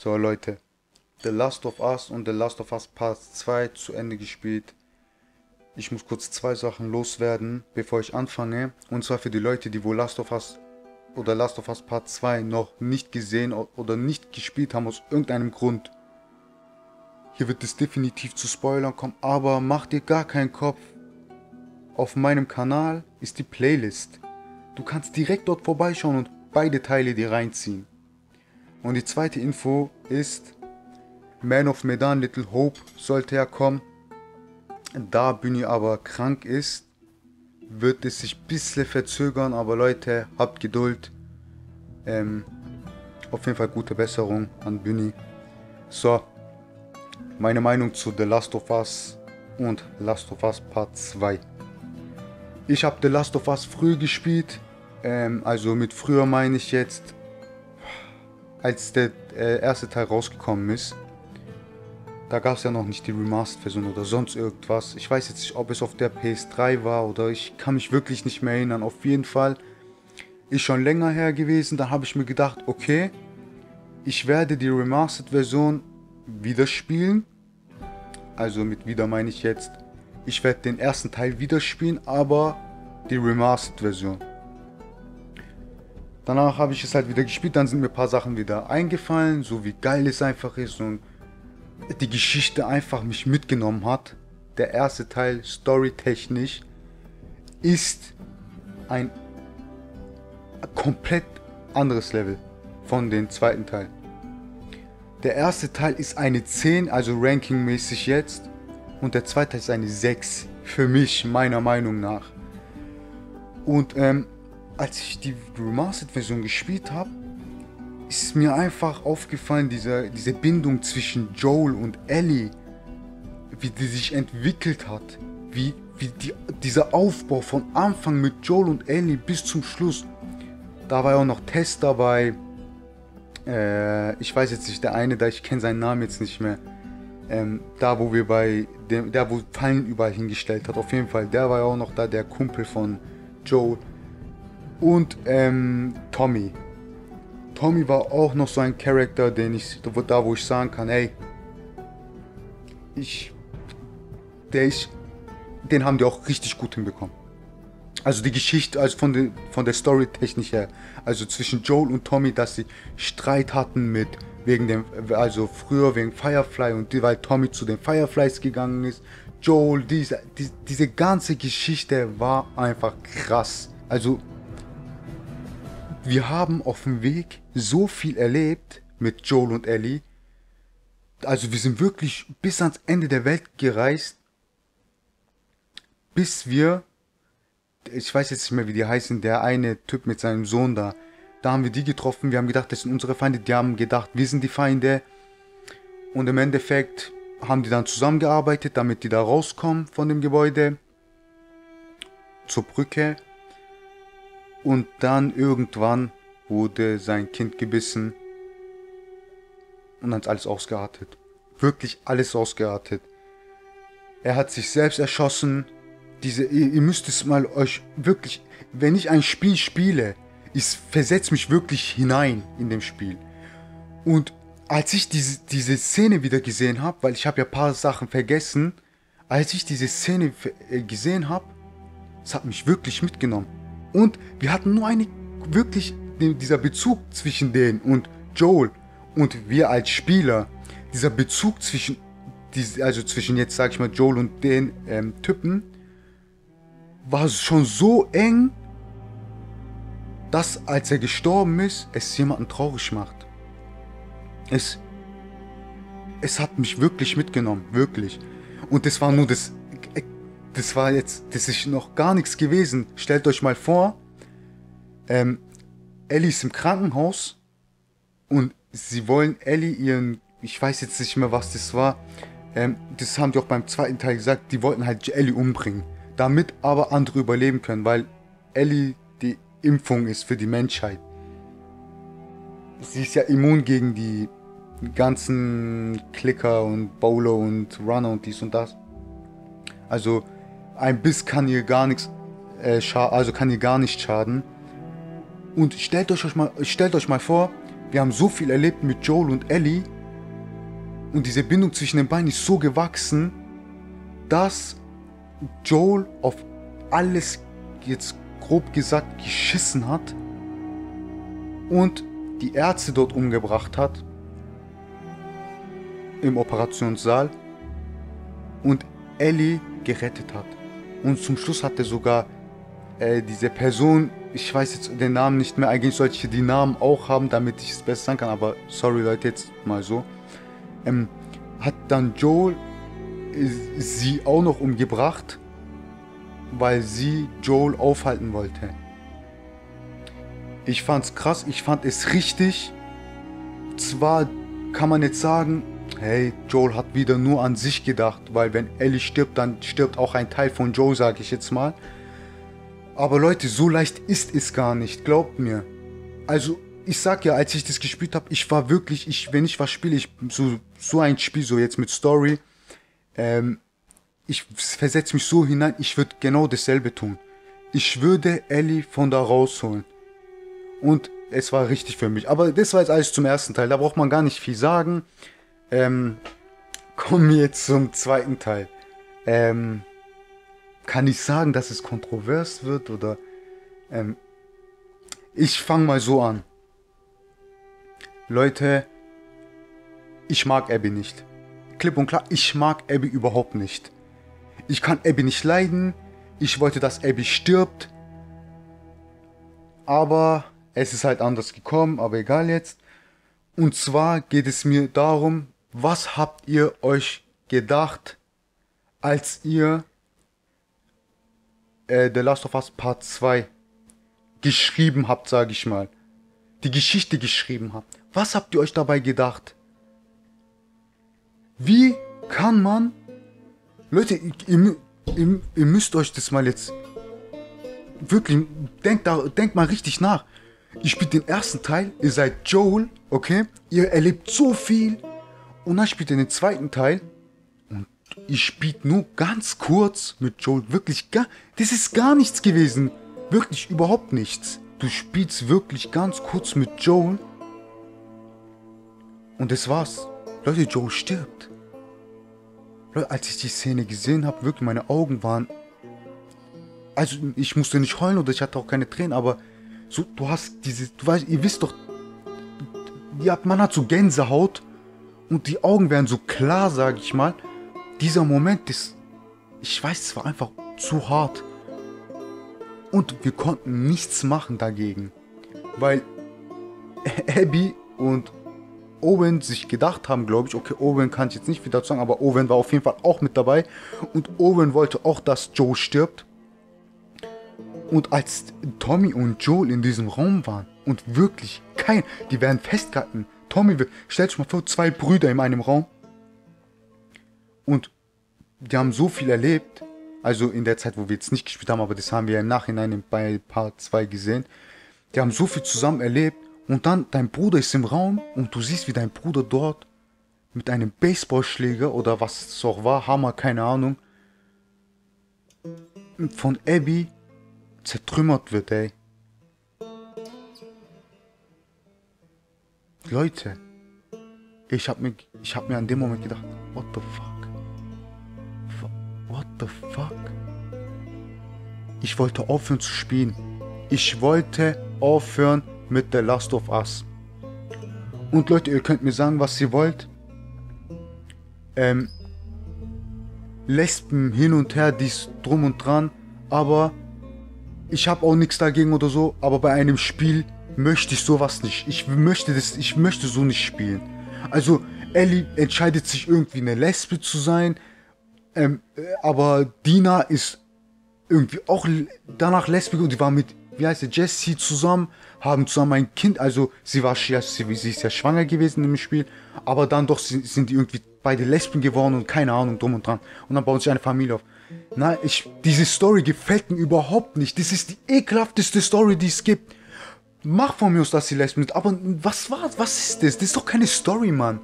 So Leute, The Last of Us und The Last of Us Part 2 zu Ende gespielt. Ich muss kurz zwei Sachen loswerden, bevor ich anfange. Und zwar für die Leute, die wohl Last of Us oder Last of Us Part 2 noch nicht gesehen oder nicht gespielt haben aus irgendeinem Grund. Hier wird es definitiv zu Spoilern kommen, aber mach dir gar keinen Kopf. Auf meinem Kanal ist die Playlist. Du kannst direkt dort vorbeischauen und beide Teile dir reinziehen. Und die zweite Info ist, Man of Medan Little Hope sollte ja kommen. Da Bühne aber krank ist, wird es sich ein bisschen verzögern, aber Leute, habt Geduld. Ähm, auf jeden Fall gute Besserung an Bühne. So, meine Meinung zu The Last of Us und Last of Us Part 2. Ich habe The Last of Us früh gespielt, ähm, also mit früher meine ich jetzt als der äh, erste Teil rausgekommen ist, da gab es ja noch nicht die Remastered-Version oder sonst irgendwas. Ich weiß jetzt nicht, ob es auf der PS3 war oder ich kann mich wirklich nicht mehr erinnern. Auf jeden Fall ist schon länger her gewesen. Da habe ich mir gedacht, okay, ich werde die Remastered-Version wieder spielen. Also mit wieder meine ich jetzt, ich werde den ersten Teil wieder spielen, aber die Remastered-Version. Danach habe ich es halt wieder gespielt, dann sind mir ein paar Sachen wieder eingefallen, so wie geil es einfach ist und die Geschichte einfach mich mitgenommen hat. Der erste Teil, storytechnisch, ist ein komplett anderes Level von dem zweiten Teil. Der erste Teil ist eine 10, also rankingmäßig jetzt, und der zweite Teil ist eine 6, für mich, meiner Meinung nach. Und ähm, als ich die Remastered-Version gespielt habe, ist mir einfach aufgefallen, diese, diese Bindung zwischen Joel und Ellie, wie die sich entwickelt hat, wie, wie die, dieser Aufbau von Anfang mit Joel und Ellie bis zum Schluss. Da war ja auch noch Tess dabei. Äh, ich weiß jetzt nicht, der eine, da ich kenne seinen Namen jetzt nicht mehr. Ähm, da wo wir bei dem, der wo Fallen überall hingestellt hat, auf jeden Fall, der war ja auch noch da, der Kumpel von Joel und ähm, Tommy. Tommy war auch noch so ein Charakter, den ich, da wo ich sagen kann, ey, ich, der ist, den haben die auch richtig gut hinbekommen. Also die Geschichte, also von, der von der Story technisch her, also zwischen Joel und Tommy, dass sie Streit hatten mit, wegen dem, also früher wegen Firefly und weil Tommy zu den Fireflies gegangen ist. Joel, diese, die, diese ganze Geschichte war einfach krass. Also wir haben auf dem Weg so viel erlebt mit Joel und Ellie. Also wir sind wirklich bis ans Ende der Welt gereist, bis wir, ich weiß jetzt nicht mehr, wie die heißen, der eine Typ mit seinem Sohn da, da haben wir die getroffen, wir haben gedacht, das sind unsere Feinde, die haben gedacht, wir sind die Feinde. Und im Endeffekt haben die dann zusammengearbeitet, damit die da rauskommen von dem Gebäude zur Brücke. Und dann irgendwann wurde sein Kind gebissen. Und dann ist alles ausgeartet. Wirklich alles ausgeartet. Er hat sich selbst erschossen. Diese, ihr, ihr müsst es mal euch wirklich, wenn ich ein Spiel spiele, ich versetze mich wirklich hinein in dem Spiel. Und als ich diese, diese Szene wieder gesehen habe, weil ich habe ja ein paar Sachen vergessen, als ich diese Szene äh, gesehen habe, es hat mich wirklich mitgenommen. Und wir hatten nur eine, wirklich dieser Bezug zwischen denen und Joel und wir als Spieler, dieser Bezug zwischen, also zwischen jetzt sag ich mal Joel und den ähm, Typen, war schon so eng, dass als er gestorben ist, es jemanden traurig macht. Es, es hat mich wirklich mitgenommen, wirklich. Und das war nur das das war jetzt, das ist noch gar nichts gewesen. Stellt euch mal vor, ähm, Ellie ist im Krankenhaus und sie wollen Ellie ihren, ich weiß jetzt nicht mehr, was das war, ähm, das haben die auch beim zweiten Teil gesagt, die wollten halt Ellie umbringen, damit aber andere überleben können, weil Ellie die Impfung ist für die Menschheit. Sie ist ja immun gegen die ganzen Klicker und Bowler und Runner und dies und das. Also ein Biss kann ihr gar nichts, äh, also kann ihr gar nicht schaden. Und stellt euch mal, stellt euch mal vor, wir haben so viel erlebt mit Joel und Ellie und diese Bindung zwischen den beiden ist so gewachsen, dass Joel auf alles jetzt grob gesagt geschissen hat und die Ärzte dort umgebracht hat im Operationssaal und Ellie gerettet hat. Und zum Schluss hat er sogar äh, diese Person, ich weiß jetzt den Namen nicht mehr, eigentlich sollte ich die Namen auch haben, damit ich es besser sagen kann, aber sorry Leute, jetzt mal so. Ähm, hat dann Joel äh, sie auch noch umgebracht, weil sie Joel aufhalten wollte. Ich fand's krass, ich fand es richtig. Zwar kann man jetzt sagen, hey, Joel hat wieder nur an sich gedacht, weil wenn Ellie stirbt, dann stirbt auch ein Teil von Joe, sag ich jetzt mal. Aber Leute, so leicht ist es gar nicht, glaubt mir. Also, ich sag ja, als ich das gespielt habe, ich war wirklich, ich, wenn ich was spiele, ich so, so ein Spiel, so jetzt mit Story, ähm, ich versetze mich so hinein, ich würde genau dasselbe tun. Ich würde Ellie von da rausholen. Und es war richtig für mich. Aber das war jetzt alles zum ersten Teil. Da braucht man gar nicht viel sagen. Ähm, kommen wir jetzt zum zweiten Teil. Ähm, kann ich sagen, dass es kontrovers wird oder ähm, ich fange mal so an. Leute, ich mag Abby nicht. Klipp und klar, ich mag Abby überhaupt nicht. Ich kann Abby nicht leiden. Ich wollte, dass Abby stirbt. Aber es ist halt anders gekommen, aber egal jetzt. Und zwar geht es mir darum, was habt ihr euch gedacht, als ihr äh, The Last of Us Part 2 geschrieben habt, sage ich mal. Die Geschichte geschrieben habt. Was habt ihr euch dabei gedacht? Wie kann man... Leute, ihr, ihr, ihr müsst euch das mal jetzt... Wirklich, denkt, da, denkt mal richtig nach. Ihr spielt den ersten Teil, ihr seid Joel, okay? Ihr erlebt so viel. Und dann spielt ihr den zweiten Teil. Und ihr spielt nur ganz kurz mit Joel. Wirklich gar. Das ist gar nichts gewesen. Wirklich überhaupt nichts. Du spielst wirklich ganz kurz mit Joel. Und das war's. Leute, Joel stirbt. Leute, als ich die Szene gesehen habe, wirklich meine Augen waren. Also ich musste nicht heulen oder ich hatte auch keine Tränen, aber so, du hast diese, du weißt, ihr wisst doch, man hat so Gänsehaut und die Augen werden so klar, sag ich mal. Dieser Moment ist, ich weiß, es war einfach zu hart. Und wir konnten nichts machen dagegen. Weil Abby und Owen sich gedacht haben, glaube ich, okay, Owen kann ich jetzt nicht wieder sagen, aber Owen war auf jeden Fall auch mit dabei. Und Owen wollte auch, dass Joe stirbt. Und als Tommy und Joel in diesem Raum waren und wirklich kein, die werden festgehalten. Tommy, stellt euch mal vor, zwei Brüder in einem Raum. Und die haben so viel erlebt. Also in der Zeit, wo wir jetzt nicht gespielt haben, aber das haben wir im Nachhinein bei Part 2 gesehen. Die haben so viel zusammen erlebt. Und dann, dein Bruder ist im Raum und du siehst, wie dein Bruder dort mit einem Baseballschläger oder was es auch war, Hammer, keine Ahnung, von Abby zertrümmert wird, ey. Leute, ich hab mir, ich hab mir an dem Moment gedacht, what the fuck? What the fuck? Ich wollte aufhören zu spielen. Ich wollte aufhören mit The Last of Us. Und Leute, ihr könnt mir sagen, was ihr wollt. Ähm, Lesben hin und her, dies drum und dran. Aber ich habe auch nichts dagegen oder so, aber bei einem Spiel möchte ich sowas nicht. Ich möchte das, ich möchte so nicht spielen. Also Ellie entscheidet sich irgendwie eine Lesbe zu sein, ähm, aber Dina ist irgendwie auch danach Lesbe und die war mit, wie heißt sie, Jessie zusammen, haben zusammen ein Kind, also sie war, sie, sie ist ja schwanger gewesen im Spiel, aber dann doch sind die irgendwie beide Lesben geworden und keine Ahnung, drum und dran. Und dann bauen sie eine Familie auf. Nein, ich, diese Story gefällt mir überhaupt nicht. Das ist die ekelhafteste Story, die es gibt. Mach von mir aus, dass sie Lesben sind, aber was war, was ist das? Das ist doch keine Story, Mann.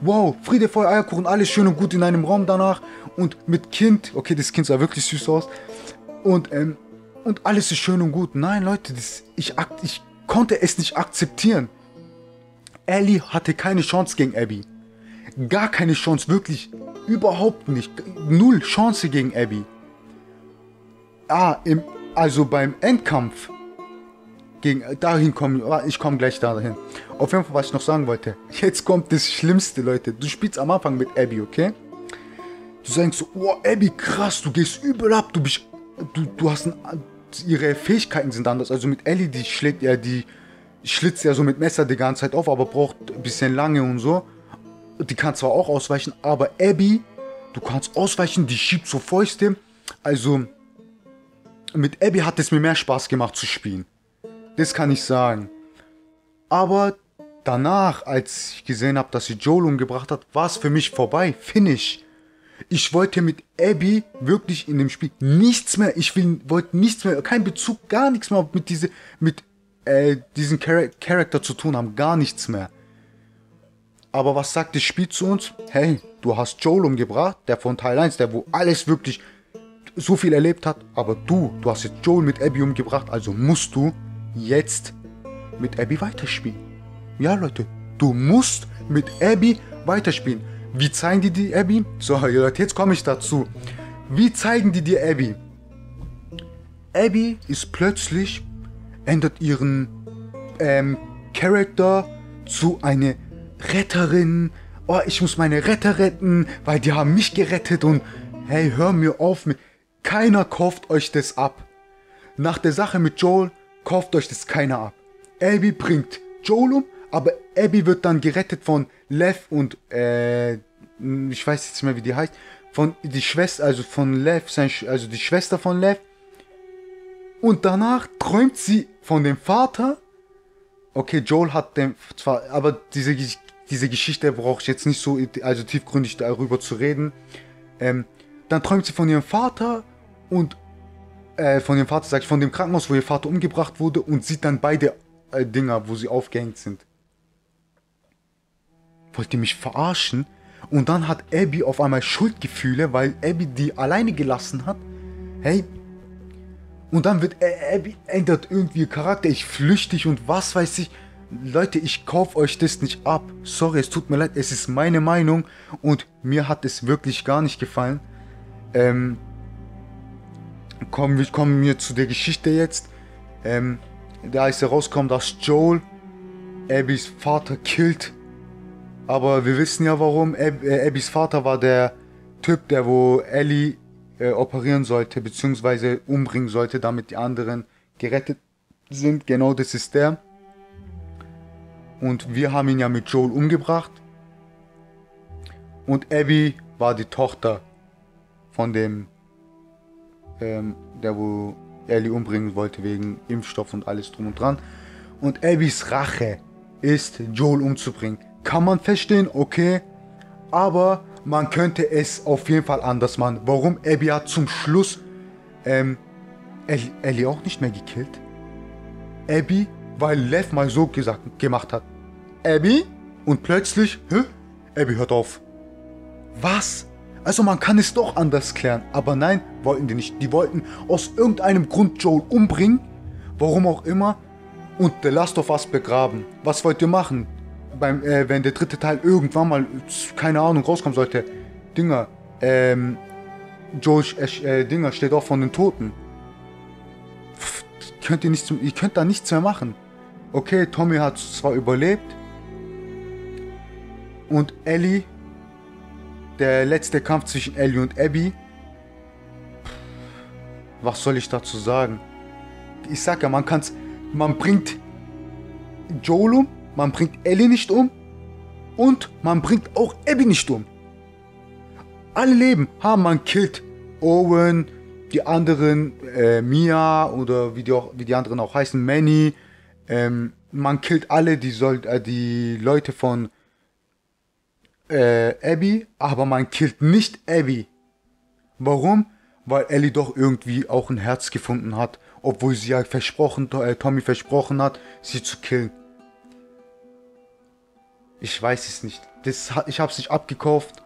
Wow, Friede, Feuer, Eierkuchen, alles schön und gut in einem Raum danach und mit Kind. Okay, das Kind sah wirklich süß aus. Und, ähm, und alles ist schön und gut. Nein, Leute, das, ich, ich konnte es nicht akzeptieren. Ellie hatte keine Chance gegen Abby. Gar keine Chance, wirklich. Überhaupt nicht. Null Chance gegen Abby. Ah, im, also beim Endkampf. Gegen, dahin kommen, ich komme gleich dahin. Auf jeden Fall, was ich noch sagen wollte. Jetzt kommt das Schlimmste, Leute. Du spielst am Anfang mit Abby, okay? Du sagst so, oh, Abby, krass, du gehst übel ab, du bist, du, du hast ein, ihre Fähigkeiten sind anders. Also mit Ellie, die schlägt ja, die schlitzt ja so mit Messer die ganze Zeit auf, aber braucht ein bisschen lange und so. Die kann zwar auch ausweichen, aber Abby, du kannst ausweichen, die schiebt so Fäuste. Also mit Abby hat es mir mehr Spaß gemacht zu spielen. Das kann ich sagen. Aber danach, als ich gesehen habe, dass sie Joel umgebracht hat, war es für mich vorbei. Finish. Ich wollte mit Abby wirklich in dem Spiel nichts mehr. Ich will, wollte nichts mehr, kein Bezug, gar nichts mehr mit diese, mit äh, diesen Char Charakter zu tun haben, gar nichts mehr. Aber was sagt das Spiel zu uns? Hey, du hast Joel umgebracht, der von Teil 1, der wo alles wirklich so viel erlebt hat. Aber du, du hast jetzt Joel mit Abby umgebracht, also musst du jetzt mit Abby weiterspielen. Ja, Leute, du musst mit Abby weiterspielen. Wie zeigen die dir Abby? So, Leute, jetzt komme ich dazu. Wie zeigen die dir Abby? Abby ist plötzlich, ändert ihren ähm, Charakter zu einer Retterin. Oh, ich muss meine Retter retten, weil die haben mich gerettet und hey, hör mir auf mit. Keiner kauft euch das ab. Nach der Sache mit Joel kauft euch das keiner ab. Abby bringt Joel um, aber Abby wird dann gerettet von Lev und äh, ich weiß jetzt nicht mehr, wie die heißt, von die Schwester, also von Lev, also die Schwester von Lev. Und danach träumt sie von dem Vater. Okay, Joel hat den zwar, aber diese, diese Geschichte brauche ich jetzt nicht so also tiefgründig darüber zu reden. Ähm, dann träumt sie von ihrem Vater und äh, von dem Vater, sag ich, von dem Krankenhaus, wo ihr Vater umgebracht wurde und sieht dann beide äh, Dinger, wo sie aufgehängt sind. Wollt ihr mich verarschen? Und dann hat Abby auf einmal Schuldgefühle, weil Abby die alleine gelassen hat. Hey. Und dann wird Abby ändert irgendwie ihr Charakter. Ich flüchtig und was weiß ich. Leute, ich kaufe euch das nicht ab. Sorry, es tut mir leid. Es ist meine Meinung und mir hat es wirklich gar nicht gefallen. Ähm, kommen wir kommen wir zu der Geschichte jetzt. Ähm, da ist herausgekommen, dass Joel Abbys Vater killt aber wir wissen ja warum. Ab äh, Abbys Vater war der Typ, der wo Ellie äh, operieren sollte, beziehungsweise umbringen sollte, damit die anderen gerettet sind. Genau das ist der. Und wir haben ihn ja mit Joel umgebracht. Und Abby war die Tochter von dem, ähm, der wo Ellie umbringen wollte wegen Impfstoff und alles drum und dran. Und Abbys Rache ist, Joel umzubringen kann man verstehen, okay. Aber man könnte es auf jeden Fall anders machen. Warum Abby hat zum Schluss ähm, Ellie, auch nicht mehr gekillt? Abby, weil Lev mal so gesagt, gemacht hat. Abby? Und plötzlich, hä? Abby hört auf. Was? Also man kann es doch anders klären. Aber nein, wollten die nicht. Die wollten aus irgendeinem Grund Joel umbringen. Warum auch immer. Und The Last of Us begraben. Was wollt ihr machen? beim, äh, wenn der dritte Teil irgendwann mal, keine Ahnung, rauskommen sollte, Dinger, ähm, Joel, äh, Dinger steht auch von den Toten. Pff, könnt ihr, nicht, ihr könnt da nichts mehr machen. Okay, Tommy hat zwar überlebt. Und Ellie, der letzte Kampf zwischen Ellie und Abby. Was soll ich dazu sagen? Ich sag ja, man kann's, man bringt Joel um, man bringt Ellie nicht um und man bringt auch Abby nicht um. Alle leben, haben man killt Owen, die anderen, äh, Mia oder wie die, auch, wie die anderen auch heißen, Manny. Ähm, man killt alle die, soll, äh, die Leute von äh, Abby, aber man killt nicht Abby. Warum? Weil Ellie doch irgendwie auch ein Herz gefunden hat, obwohl sie ja versprochen, äh, Tommy versprochen hat, sie zu killen. Ich weiß es nicht. Das, ich habe es nicht abgekauft.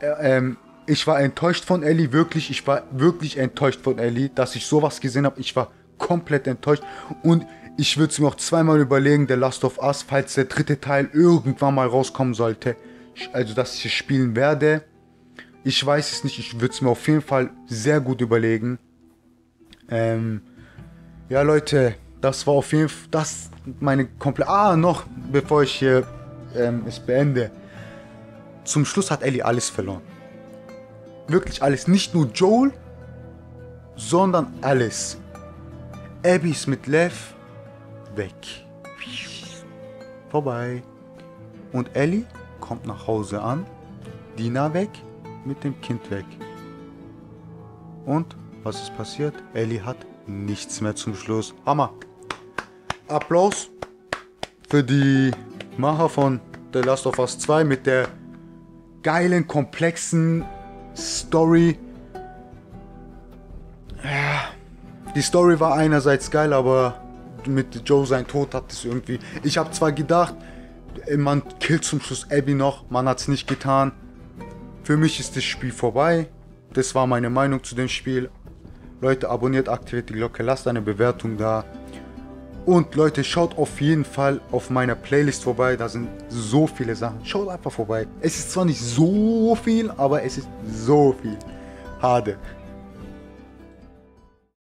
Äh, ähm, ich war enttäuscht von Ellie, wirklich. Ich war wirklich enttäuscht von Ellie, dass ich sowas gesehen habe. Ich war komplett enttäuscht. Und Ich würde es mir auch zweimal überlegen, The Last of Us, falls der dritte Teil irgendwann mal rauskommen sollte. Also, dass ich es spielen werde. Ich weiß es nicht, ich würde es mir auf jeden Fall sehr gut überlegen. Ähm, ja, Leute, das war auf jeden Fall, das meine komplette, ah, noch, bevor ich hier ähm, es beende. Zum Schluss hat Ellie alles verloren. Wirklich alles, nicht nur Joel, sondern alles. Abby ist mit Lev weg. Vorbei. Und Ellie kommt nach Hause an, Dina weg, mit dem Kind weg. Und was ist passiert? Ellie hat nichts mehr zum Schluss. Hammer. Applaus für die Macher von The Last of Us 2 mit der geilen, komplexen Story. Die Story war einerseits geil, aber mit Joe sein Tod hat es irgendwie. Ich habe zwar gedacht, man killt zum Schluss Abby noch, man hat es nicht getan. Für mich ist das Spiel vorbei. Das war meine Meinung zu dem Spiel. Leute, abonniert, aktiviert die Glocke, lasst eine Bewertung da. Und Leute, schaut auf jeden Fall auf meiner Playlist vorbei. Da sind so viele Sachen. Schaut einfach vorbei. Es ist zwar nicht so viel, aber es ist so viel. Hade.